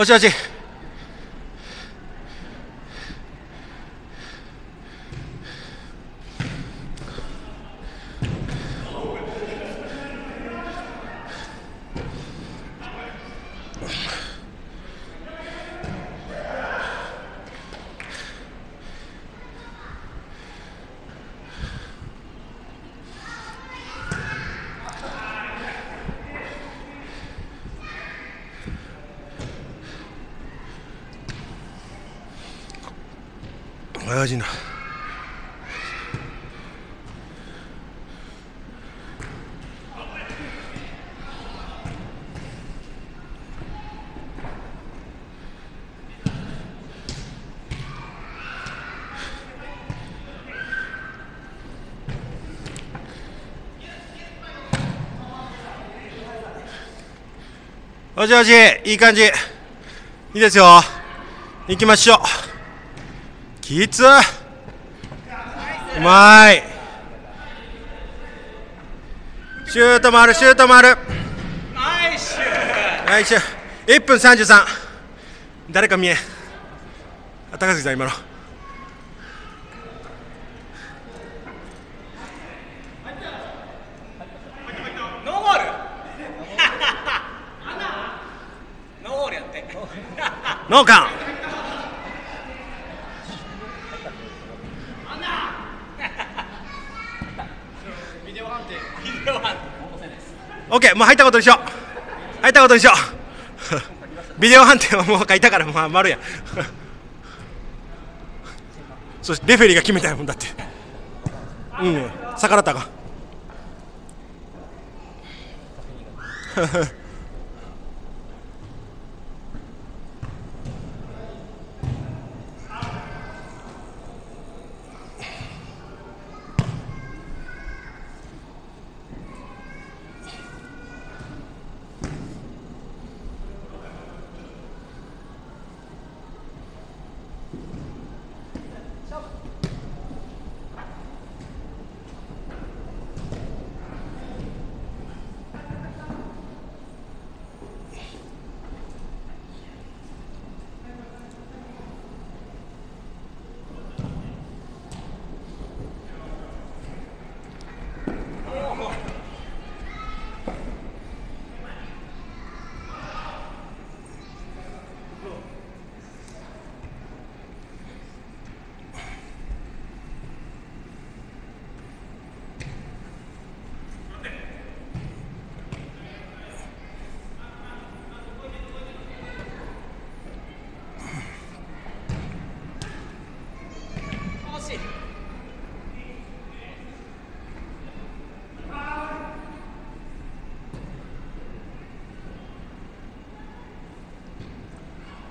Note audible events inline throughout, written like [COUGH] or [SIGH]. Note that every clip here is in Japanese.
よしよし親父なおじおじいい感じ。いいですよ。行きましょう。きつうまいシュートもあるシュートもある。ナイスナイス1分33誰か見え。あ高杉さん今の。ノー [LAUGHS] カンビデオ判定オ判定オッケーもう入ったことにしよう。入ったことにしよう。[LAUGHS] ビデオ判定はもう書いたからまあ丸や。[LAUGHS] そしてレフェリーが決めたいもんだって。うん。逆らったか [LAUGHS]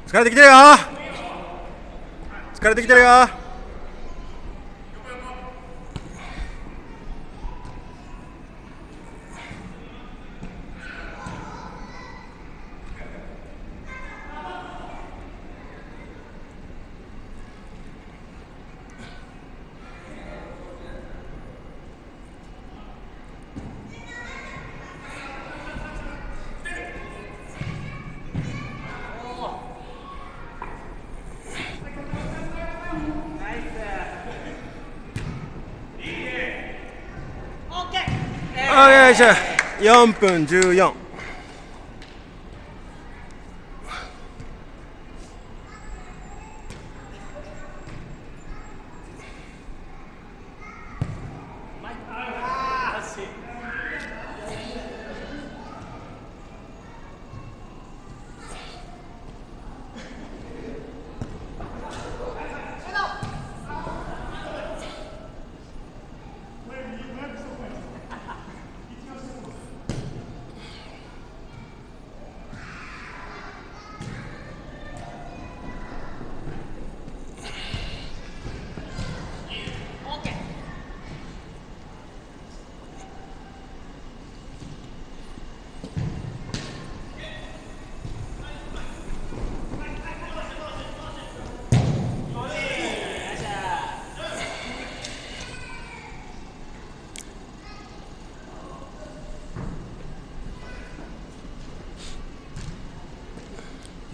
疲れてきてるよ。疲れてきてるよ。よいしょ4分14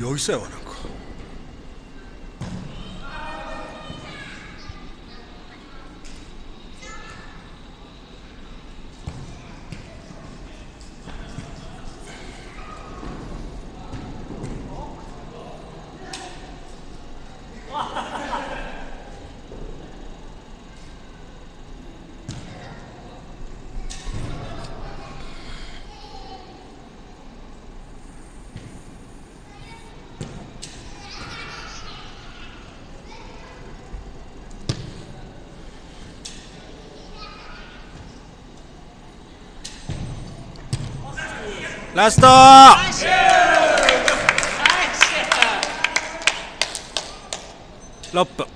酔いそうやわなんかラスト。ナイスナイス6分